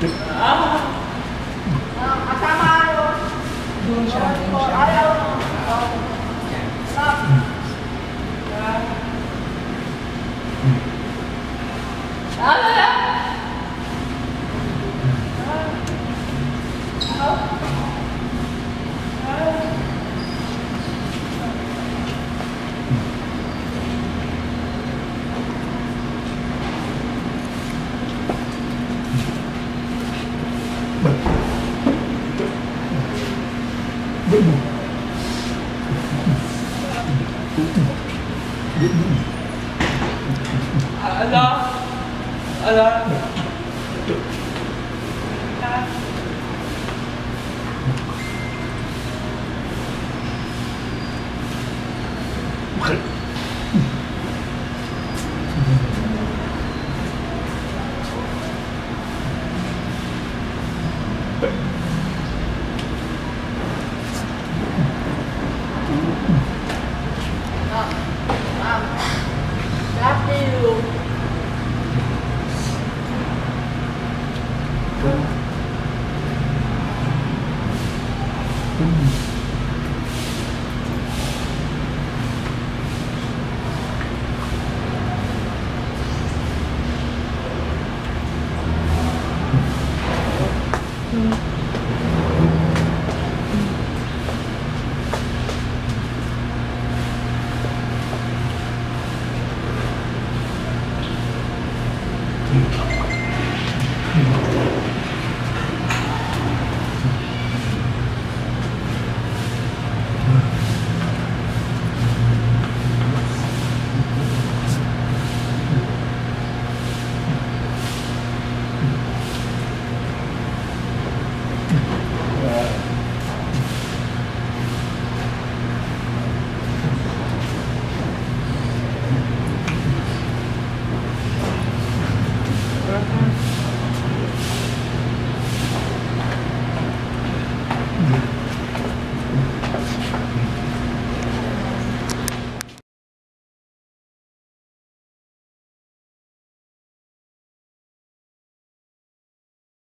Mm-hmm. ألا ألا Thank you. Thank mm -hmm. you.